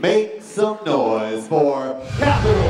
Make some noise for Capital